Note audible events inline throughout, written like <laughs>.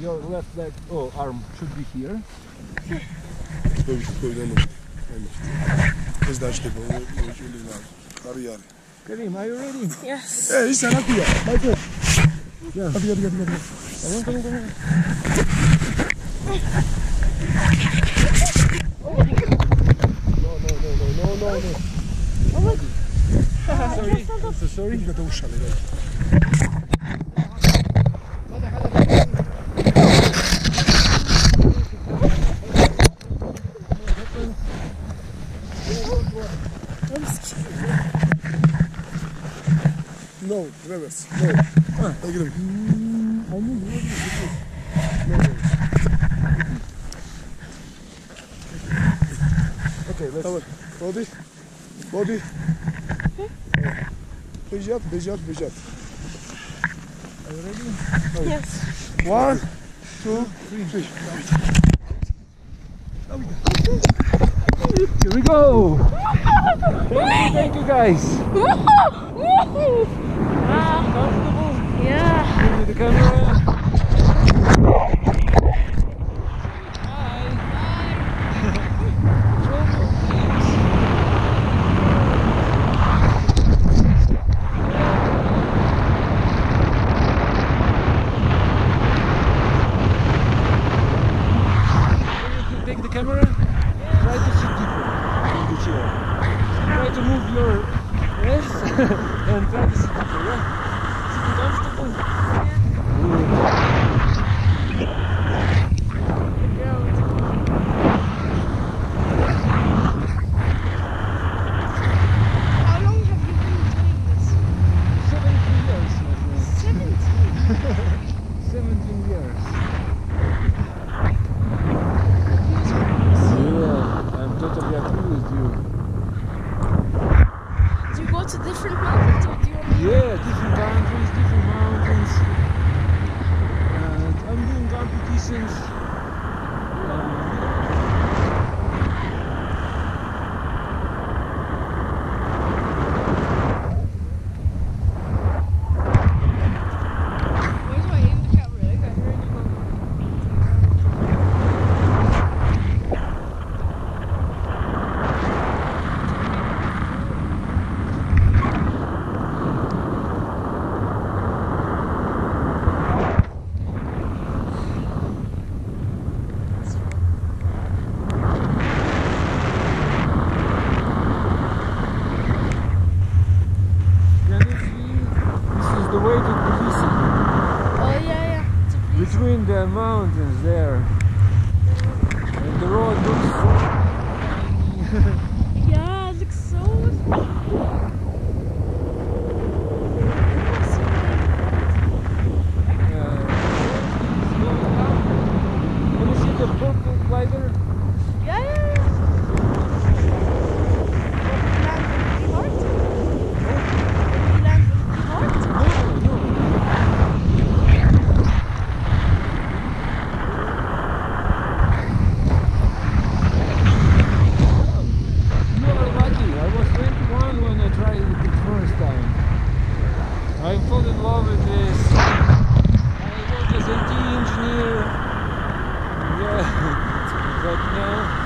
your left leg oh, arm should be here. It's not stable. It's really. Hurry. Karim, are you ready? Yes. Hey, listen, up here. My good. Yeah. Up here, up. Come on, come on, come on. No, no, no, no, no, no, no. Oh my God. Sorry. I'm so sorry. You got to shut. No, reverse. No. Ah, tak robi. I knew you No, reverse. Okay, let's Tamam. Body. Body. Wyjdziad, wyjdziad, wyjdziad. Are you ready? Yes. One, two, three. Here we go! Thank you thank you guys! Woohoo! Ah, Comfortable? yeah. Give me the camera. Take the camera. Try to sit deeper in the chair. Try to move your legs and try to sit deeper. Yeah. Sitting comfortable. How long have you been doing this? 17 years, my friend. 17. 17 years. Yeah, I'm totally agree with you. Do you go to different mountains or do you only Yeah, different countries, different mountains. And I'm doing competitions. Um, Where's my aim the camera? Like, I heard you go. Can you see? This is the way to Tbilisi. Oh, yeah, yeah. It's a place. Between the mountains there. And the road looks so tiny. Yeah, it looks so. Can you see the purple glider? Yeah, yeah, yeah. Land with the heart? Land with the heart? No, no. You are lucky. I was 21 when I tried it the first time. I fell in love with this. I worked as IT engineer. Yeah, <laughs> but now.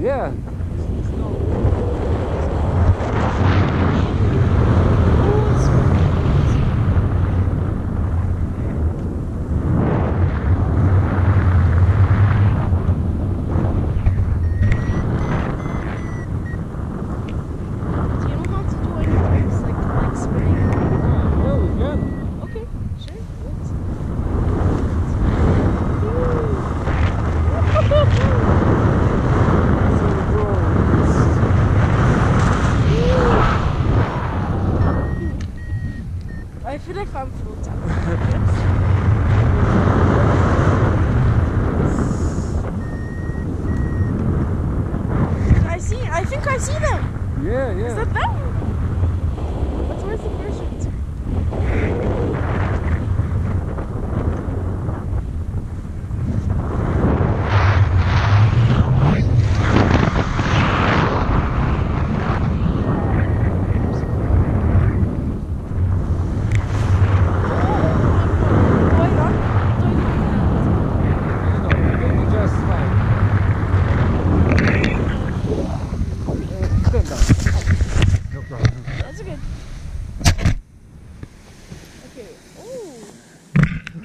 yeah. Yeah, yeah. Is that them?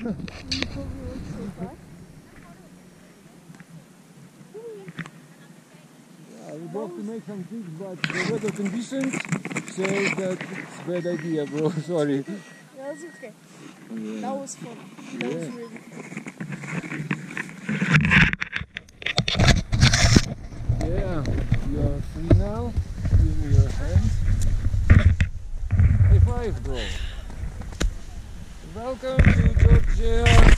yeah, we both to make some things, but the weather conditions say that it's a bad idea, bro. Sorry. That's okay. Yeah. That was fun. That yeah. was really fun. Yeah, you are free now. Give me your hand. High five, bro. Welcome to jail.